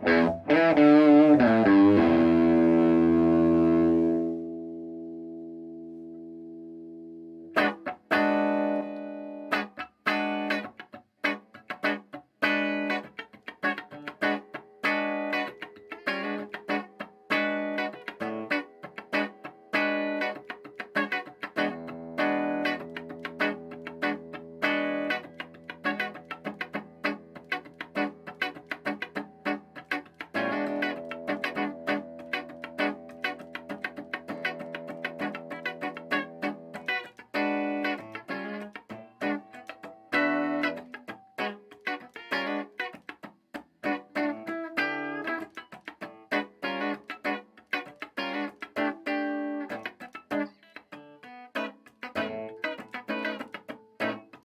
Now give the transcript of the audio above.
Bye.